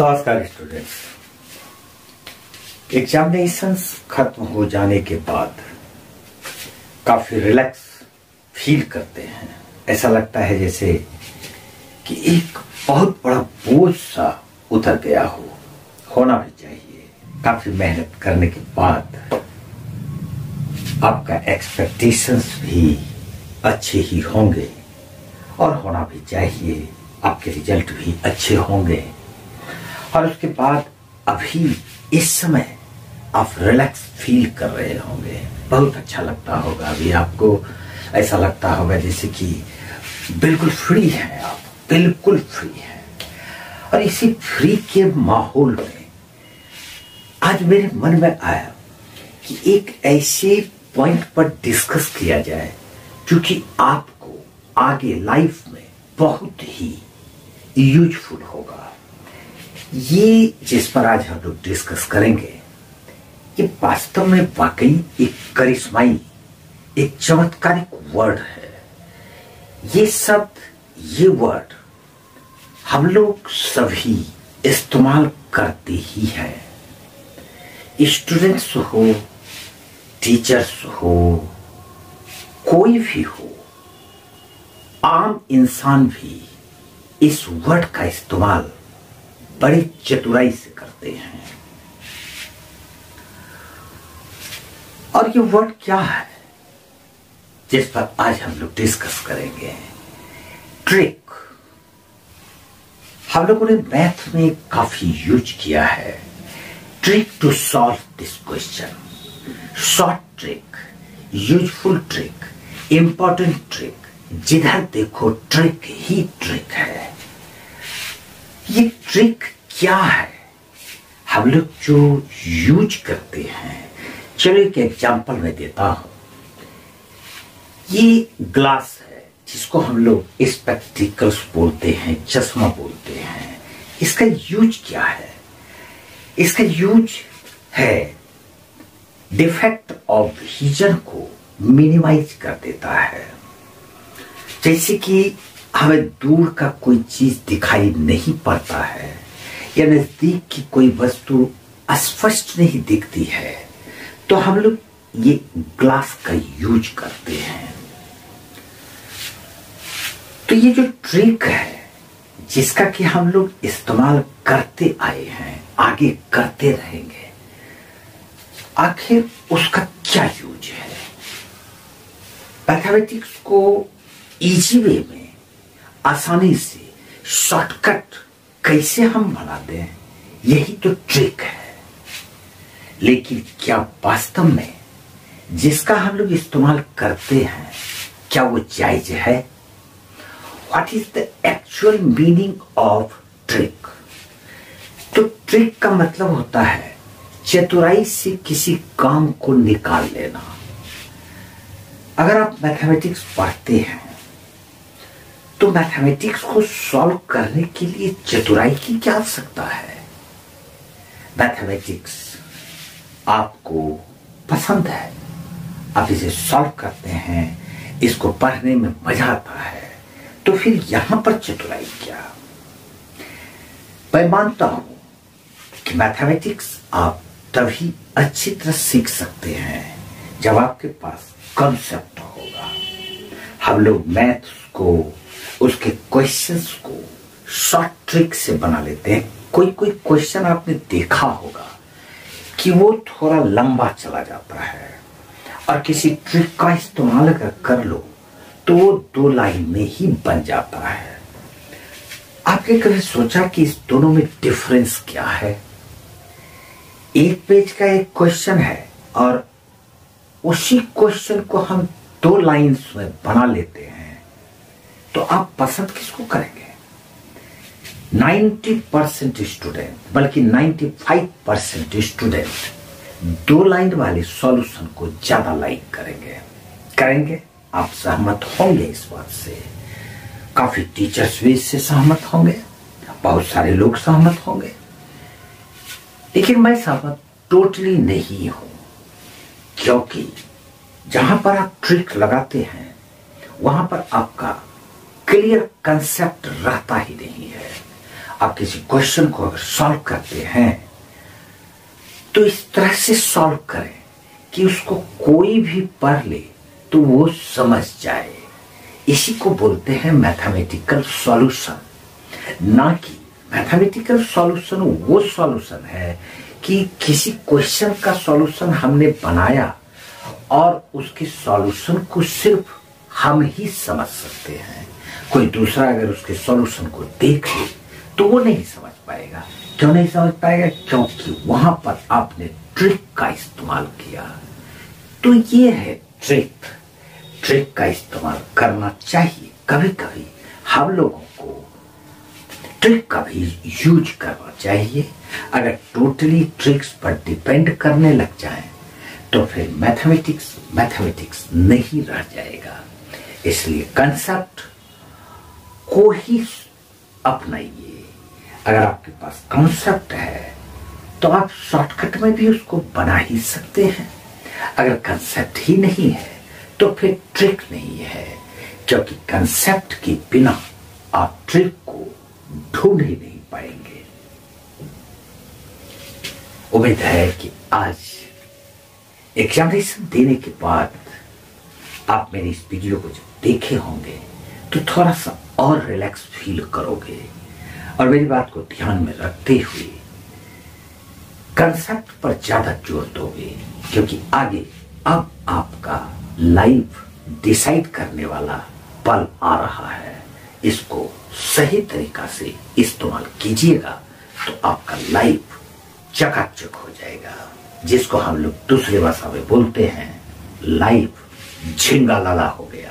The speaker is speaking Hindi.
नमस्कार स्टूडेंट्स एग्जामिनेशंस खत्म हो जाने के बाद काफ़ी रिलैक्स फील करते हैं। ऐसा लगता है जैसे कि एक बहुत बड़ा बोझ सा उतर गया हो। होना भी चाहिए। काफ़ी मेहनत करने के बाद आपका एक्सपेक्टेशंस भी अच्छे ही होंगे। और होना भी चाहिए। आपके रिज़ल्ट भी अच्छे होंगे। और उसके बाद अभी इस समय आप रिलैक्स फील कर रहे होंगे। बहुत अच्छा लगता होगा अभी आपको। ऐसा लगता होगा जैसे कि बिल्कुल फ्री है आप, बिल्कुल फ्री है। और इसी फ्री के माहौल में आज मेरे मन में आया कि एक ऐसे पॉइंट पर डिस्कस किया जाए जो कि आपको आगे लाइफ में बहुत ही यूजफुल होगा। ये जिस पर आज हम लोग डिस्कस करेंगे, ये वास्तव में वाकई एक करिश्माई, एक चमत्कारिक वर्ड है। ये शब्द ये वर्ड हम लोग सभी इस्तेमाल करते ही हैं। स्टूडेंट्स हो टीचर्स हो, कोई भी हो, आम इंसान भी इस वर्ड का इस्तेमाल बड़ी चतुराई से करते हैं। और ये वर्ड क्या है? जिस पर आज हम लोग डिस्कस करेंगे। ट्रिक हम लोगों ने मैथ में काफ़ी यूज़ किया है। Trick to solve this question short trick useful trick important trick जिधर देखो ट्रिक ही ट्रिक है। ये ट्रिक क्या है? हम लोग जो यूज़ करते हैं, चलो एक एग्जांपल मैं देता हूँ। ये ग्लास है, जिसको हम लोग स्पेक्टिकल्स बोलते हैं, चश्मा बोलते हैं। इसका यूज़ क्या है? इसका यूज़ है डिफेक्ट ऑफ़ विजन को मिनिमाइज कर देता है। जैसे कि हमें दूर का कोई चीज़ दिखाई नहीं पड़ता है, या नज़दीक की कोई वस्तु अस्पष्ट नहीं दिखती है तो हम लोग ये ग्लास का यूज़ करते हैं। तो ये जो ट्रिक है, जिसका कि हम लोग इस्तेमाल करते आए हैं, आगे करते रहेंगे, आखिर उसका क्या यूज़ है? मैथमेटिक्स को इजी वे में आसानी से शॉर्टकट कैसे हम बना दें यही तो ट्रिक है। लेकिन क्या वास्तव में जिसका हम लोग इस्तेमाल करते हैं, क्या वो जायज़ है? What is the actual meaning of trick तो ट्रिक का मतलब होता है चतुराई से किसी काम को निकाल लेना। अगर आप मैथमेटिक्स पढ़ते हैं तो मैथमेटिक्स को सॉल्व करने के लिए चतुराई की क्या आवश्यकता है? मैथमेटिक्स आपको पसंद है। आप इसे सॉल्व करते हैं, इसको पढ़ने में मज़ा आता है। तो फिर यहाँ पर चतुराई क्या? मैं मानता हूँ कि मैथमेटिक्स आप तभी अच्छी तरह सीख सकते हैं जब आपके पास कंसेप्ट होगा हम लोग मैथ्स को, उसके क्वेश्चंस को शॉर्ट ट्रिक से बना लेते हैं। कोई कोई क्वेश्चन आपने देखा होगा कि वो थोड़ा लंबा चला जाता है और किसी ट्रिक का इस्तेमाल अगर कर लो तो वो दो लाइन में ही बन जाता है। आपने कभी सोचा कि इस दोनों में डिफरेंस क्या है? एक पेज का एक क्वेश्चन है और उसी क्वेश्चन को हम दो लाइंस बना लेते हैं तो आप पसंद किसको करेंगे? 90 परसेंट स्टूडेंट, बल्कि 95 परसेंट स्टूडेंट दो लाइन वाले सॉल्यूशन को ज़्यादा लाइक करेंगे। करेंगे? आप सहमत होंगे इस बात से। काफ़ी टीचर्स भी इससे सहमत होंगे, बहुत सारे लोग सहमत होंगे। लेकिन मैं सहमत टोटली नहीं हूँ, क्योंकि जहाँ पर आप ट्रिक लगाते हैं, वहाँ पर आपका क्लियर कंसेप्ट रहता ही नहीं है। आप किसी क्वेश्चन को अगर सॉल्व करते हैं तो इस तरह से सॉल्व करें कि उसको कोई भी पढ़ ले तो वो समझ जाए। इसी को बोलते हैं मैथमेटिकल सॉल्यूशन ना कि मैथमेटिकल सॉल्यूशन वो सॉल्यूशन है कि किसी क्वेश्चन का सॉल्यूशन हमने बनाया और उसके सॉल्यूशन को सिर्फ़ हम ही समझ सकते हैं। कोई दूसरा अगर उसके सॉल्यूशन को देख तो वो नहीं समझ पाएगा। क्यों नहीं समझ पाएगा? क्योंकि वहाँ पर आपने ट्रिक का इस्तेमाल किया। तो ये है ट्रिक ट्रिक का इस्तेमाल करना चाहिए। कभी कभी हम लोगों को ट्रिक का भी यूज़ करना चाहिए। अगर टोटली ट्रिक्स पर डिपेंड करने लग जाए तो फिर मैथमेटिक्स मैथमेटिक्स नहीं रह जाएगा। इसलिए कंसेप्ट को ही अपनाइए। अगर आपके पास कंसेप्ट है तो आप शॉर्टकट में भी उसको बना ही सकते हैं। अगर कंसेप्ट ही नहीं है तो फिर ट्रिक नहीं है। क्योंकि कंसेप्ट के बिना आप ट्रिक को ढूंढ ही नहीं पाएँगे। उम्मीद है कि आज एग्जामिनेशन देने के बाद आप मेरी इस वीडियो को जब देखे होंगे तो थोड़ा सा और रिलैक्स फील करोगे। और मेरी बात को ध्यान में रखते हुए कंसेप्ट पर ज़्यादा ज़ोर दोगे, क्योंकि आगे अब आपका लाइफ डिसाइड करने वाला पल आ रहा है। इसको सही तरीका से इस्तेमाल कीजिएगा तो आपका लाइफ चकाचक हो जाएगा। जिसको हम लोग दूसरी भाषा में बोलते हैं लाइफ झिंगा लाला हो गया।